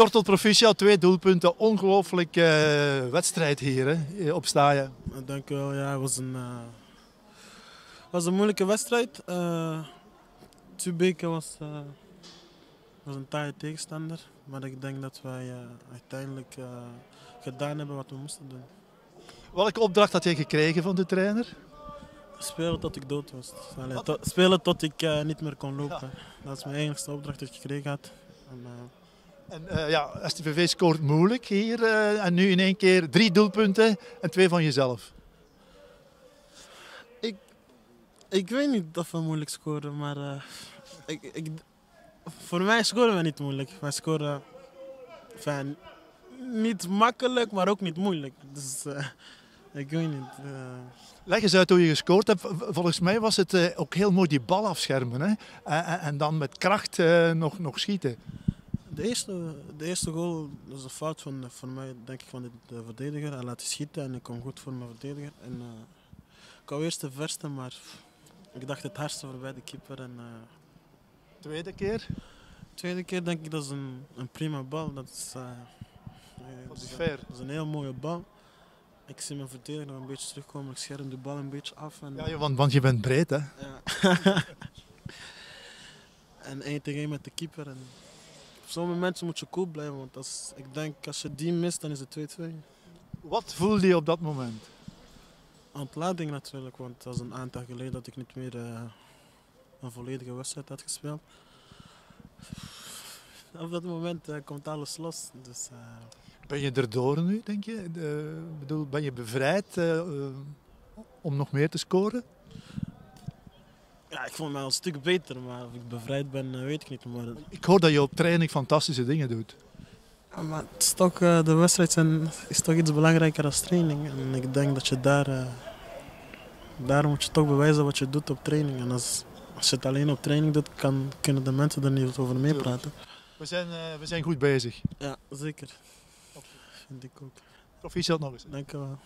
Tortel Proficiat, twee doelpunten. Ongelooflijk uh, wedstrijd hier hè, op Staaien. Dank u wel. Ja, het was een, uh, was een moeilijke wedstrijd. Uh, Tubeke was, was een taaie tegenstander. Maar ik denk dat wij uiteindelijk gedaan hebben wat we moesten doen. Welke opdracht had je gekregen van de trainer? Spelen tot ik dood was. Allee, to, spelen tot ik niet meer kon lopen. Ja. Dat is mijn enigste opdracht die ik gekregen had. En. En uh, ja, STVV scoort moeilijk hier. en nu in één keer drie doelpunten en twee van jezelf. Ik, ik weet niet of we moeilijk scoren, maar ik, ik, voor mij scoren we niet moeilijk. Wij scoren enfin, niet makkelijk, maar ook niet moeilijk. Dus ik weet niet. Leg eens uit hoe je gescoord hebt. Volgens mij was het ook heel mooi die bal afschermen. Hè? En, en dan met kracht nog, nog schieten. De eerste, de eerste goal was een fout van, van mij, denk ik, van de, verdediger. Hij laat schieten en ik kom goed voor mijn verdediger. En, uh, ik wou eerst de verste, maar ik dacht het hardste voorbij de keeper. En, Tweede keer? Tweede keer denk ik dat is een, een prima bal. Dat is, dat is fair. Dat is een heel mooie bal. Ik zie mijn verdediger nog een beetje terugkomen. Ik scherm de bal een beetje af. En, ja, want, want je bent breed, hè? Ja. en 1 tegen 1 met de keeper. En op zo'n moment moet je cool blijven. Want als, ik denk, als je die mist, dan is het 2-2. Wat voelde je op dat moment? Ontlading natuurlijk. Want het was een aantal geleden dat ik niet meer uh, een volledige wedstrijd had gespeeld. Op dat moment uh, komt alles los. Dus, uh, ben je erdoor nu, denk je? Bedoel, ben je bevrijd om nog meer te scoren? Ja, ik vond me een stuk beter, maar of ik bevrijd ben, weet ik niet. Maar... Ik hoor dat je op training fantastische dingen doet. Ja, maar het is toch, de wedstrijd zijn, is toch iets belangrijker dan training. En ik denk dat je daar, daar moet je toch bewijzen wat je doet op training. En als, als je het alleen op training doet, kan, kunnen de mensen er niet over meepraten. We zijn, we zijn goed bezig. Ja, zeker. Vind ik ook. Proficiat nog eens. Dank u wel.